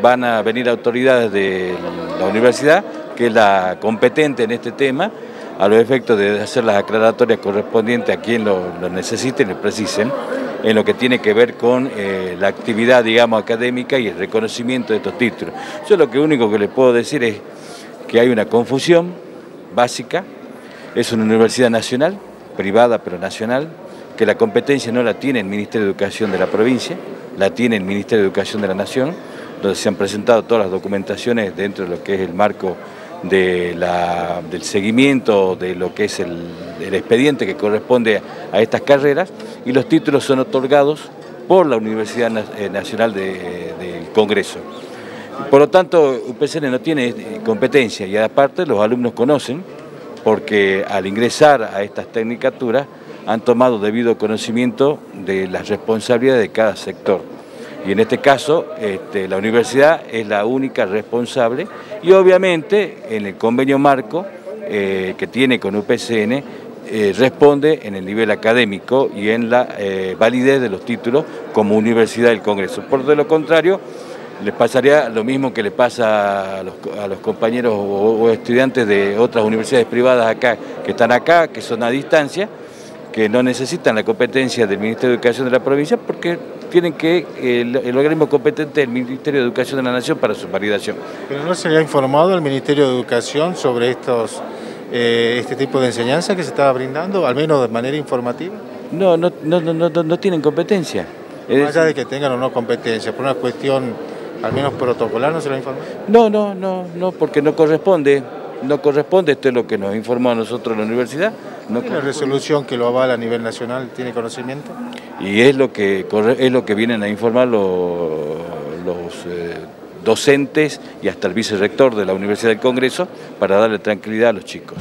van a venir autoridades de la universidad, que es la competente en este tema, a los efectos de hacer las aclaratorias correspondientes a quien lo, lo necesite y precisen, en lo que tiene que ver con eh, la actividad, digamos, académica y el reconocimiento de estos títulos. Yo lo que único que le puedo decir es que hay una confusión básica, es una universidad nacional, privada pero nacional, que la competencia no la tiene el Ministerio de Educación de la provincia, la tiene el Ministerio de Educación de la Nación, donde se han presentado todas las documentaciones dentro de lo que es el marco del seguimiento de lo que es el, expediente que corresponde a estas carreras y los títulos son otorgados por la Universidad eh, Nacional del de, Congreso. Por lo tanto, UPCN no tiene eh, competencia y aparte los alumnos conocen porque al ingresar a estas tecnicaturas han tomado debido conocimiento de las responsabilidades de cada sector y en este caso este, la universidad es la única responsable y obviamente en el convenio marco eh, que tiene con UPCN eh, responde en el nivel académico y en la eh, validez de los títulos como Universidad del Congreso. Por de lo contrario, les pasaría lo mismo que le pasa a los, compañeros o estudiantes de otras universidades privadas acá, que están acá, que son a distancia, que no necesitan la competencia del Ministerio de Educación de la provincia porque tienen que el, el organismo competente es el Ministerio de Educación de la Nación para su validación. ¿Pero no se le ha informado al Ministerio de Educación sobre estos, eh, este tipo de enseñanza que se estaba brindando, al menos de manera informativa? No, no, no, no, no, no tienen competencia. Más allá de que tengan o no competencia, por una cuestión al menos protocolar, ¿no se lo ha informado? No, no, no, no, porque no corresponde, no corresponde, esto es lo que nos informó a nosotros la universidad. No la resolución que lo avala a nivel nacional tiene conocimiento? Y es lo que, es lo que vienen a informar los, los eh, docentes y hasta el vicerrector de la Universidad del Congreso para darle tranquilidad a los chicos.